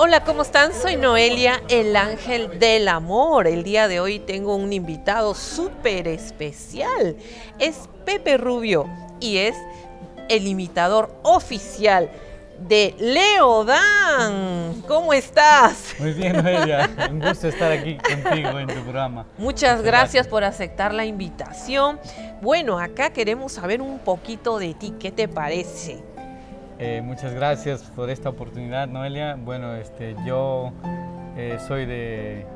Hola, ¿cómo están? Soy Noelia, el ángel del amor. El día de hoy tengo un invitado súper especial. Es Pepe Rubio y es el imitador oficial de Leo Dan. ¿Cómo estás? Muy bien, Noelia. Un gusto estar aquí contigo en tu programa. Muchas, gracias, por aceptar la invitación. Bueno, acá queremos saber un poquito de ti. ¿Qué te parece? Eh, muchas gracias por esta oportunidad, Noelia. Bueno, este, yo eh, soy de,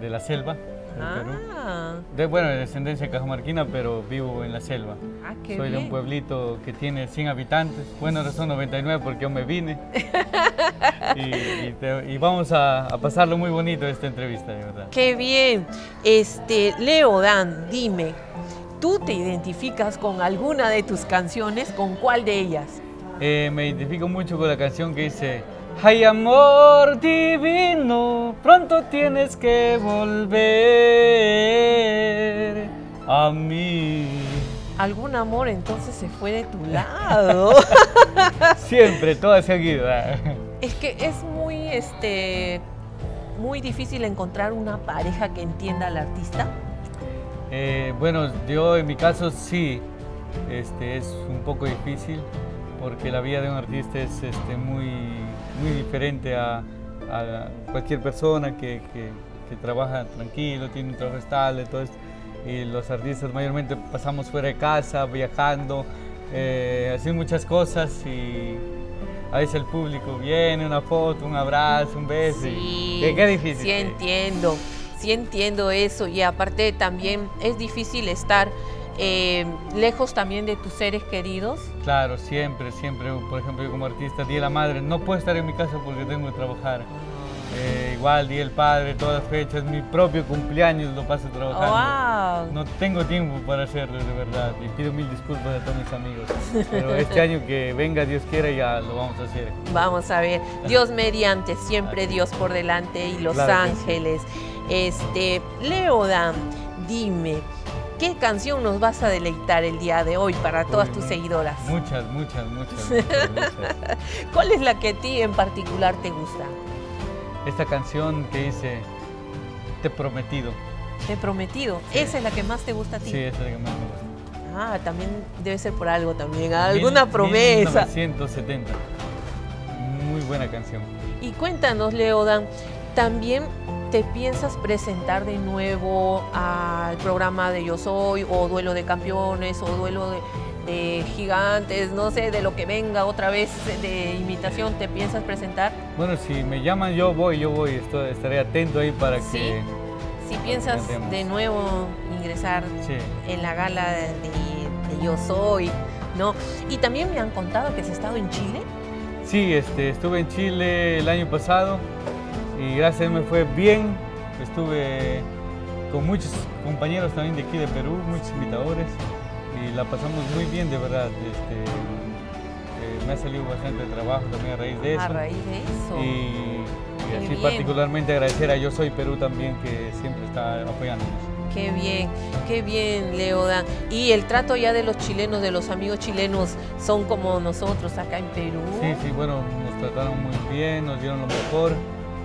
de, la selva, del Perú. Ah. De, bueno, de descendencia cajamarquina, pero vivo en la selva. Ah, qué soy de un pueblito que tiene 100 habitantes. Bueno, ahora son 99 porque yo me vine. y, y te- y vamos a, a pasarlo muy bonito esta entrevista, de verdad. Qué bien. Este, Leo Dan, dime, ¿tú te identificas con alguna de tus canciones? ¿Con cuál de ellas? Eh, me identifico mucho con la canción que dice Hay amor divino, pronto tienes que volver a mí. Algún amor entonces se fue de tu lado. Siempre, toda seguida. es que es muy, este, muy difícil encontrar una pareja que entienda al artista. Eh, bueno, yo en mi caso sí, este, es un poco difícil porque la vida de un artista es este, muy, muy diferente a, a cualquier persona que, que- que trabaja tranquilo, tiene un trabajo estable, todo esto. Y los artistas mayormente pasamos fuera de casa, viajando, eh, haciendo muchas cosas y a veces el público viene, una foto, un abrazo, un beso. Sí, qué, qué difícil. Sí entiendo, sí entiendo eso y aparte también es difícil estar eh, lejos también de tus seres queridos. Claro, siempre, siempre. Por ejemplo, yo como artista, Día de la Madre, no puedo estar en mi casa porque tengo que trabajar. Eh, igual, Día del Padre, todas las fechas, mi propio cumpleaños lo paso trabajando. ¡Wow! No tengo tiempo para hacerlo, de verdad. Y pido mil disculpas a todos mis amigos. Pero este año que venga, Dios quiera, ya lo vamos a hacer. Vamos a ver, Dios mediante, siempre Dios por delante y los Claro que sí. ángeles. Este, Leodan, dime, ¿qué canción nos vas a deleitar el día de hoy para todas Uy, tus seguidoras? Muchas, muchas, muchas, muchas, muchas. ¿Cuál es la que a ti en particular te gusta? Esta canción que dice Te prometido. Te prometido. Sí. Esa es la que más te gusta a ti. Sí, esa es la que más me gusta. Ah, también debe ser por algo también, alguna Mil- promesa. 1970. Muy buena canción. Y cuéntanos, Leodan, ¿también te piensas presentar de nuevo al programa de Yo Soy o Duelo de Campeones o Duelo de, de Gigantes, no sé, de lo que venga otra vez de imitación, ¿te piensas presentar? Bueno, si me llaman, yo voy, yo voy, estoy- estaré atento ahí para Sí. que... Si piensas de nuevo ingresar Sí, en la gala de, de Yo Soy, ¿no? Y también me han contado que has estado en Chile. sí este, estuve en Chile el año pasado y gracias a Dios me fue bien. Estuve con muchos compañeros también de aquí de Perú, muchos invitadores y la pasamos muy bien, de verdad. Este, eh, me ha salido bastante trabajo también a raíz de eso. A raíz de eso. Y, así bien. particularmente agradecer a Yo Soy Perú también que siempre está apoyándonos. Qué bien, qué bien, Leodan. Y el trato ya de los chilenos, de los amigos chilenos, son como nosotros acá en Perú. Sí, sí, bueno, nos trataron muy bien, nos dieron lo mejor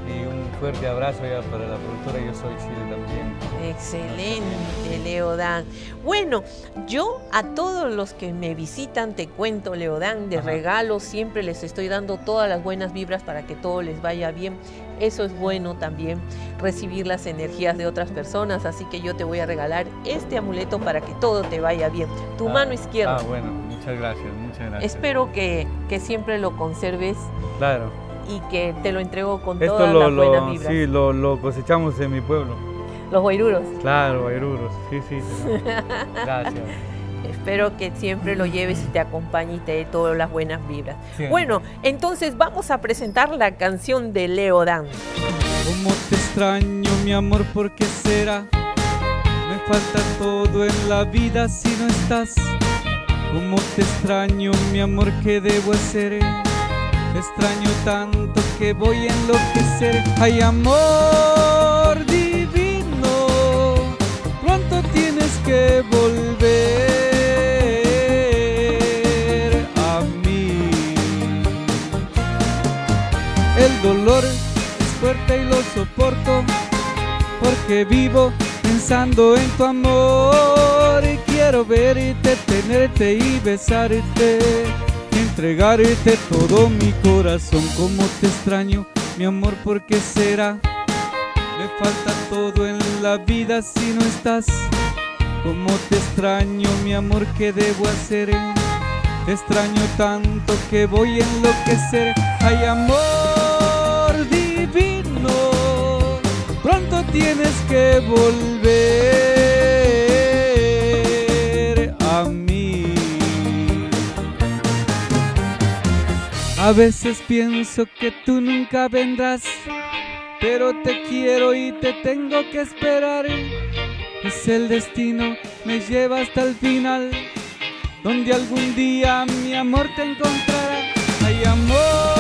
y un fuerte abrazo ya para la productora Yo Soy Chile también. Excelente, Leodan. Bueno, yo a todos los que me visitan te cuento, Leodan, de Ajá. regalo siempre les estoy dando todas las buenas vibras para que todo les vaya bien. Eso es bueno también, recibir las energías de otras personas, así que yo te voy a regalar este amuleto para que todo te vaya bien. Tu Ah, mano izquierda. Ah, bueno, muchas gracias, muchas gracias. Espero que, que siempre lo conserves Claro. Y que te lo entrego con Esto todas lo, las buenas lo, vibras. sí, lo, lo cosechamos en mi pueblo. Los guairuros. Claro, Bairuros. Sí, sí, señor. Gracias. Espero que siempre lo lleves y te acompañe y te dé todas las buenas vibras. Sí. Bueno, entonces vamos a presentar la canción de Leo Dan. Cómo te extraño, mi amor, ¿por qué será? Me falta todo en la vida si no estás. Cómo te extraño, mi amor, ¿qué debo hacer? Te extraño tanto que voy a enloquecer. Ay, amor divino, pronto tienes que volver a mí. El dolor fuerte y lo soporto, porque vivo pensando en tu amor y quiero verte, tenerte y besarte, entregarte todo mi corazón, como te extraño, mi amor, ¿por qué será? Me falta todo en la vida si no estás. Como te extraño, mi amor, ¿qué debo hacer? Te extraño tanto que voy a enloquecer. Ay, amor divino, pronto tienes que volver A veces pienso que tú nunca vendrás pero te quiero y te tengo que esperar. Es el destino, me lleva hasta el final, donde algún día mi amor te encontrará. Hay amor